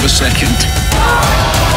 of a second.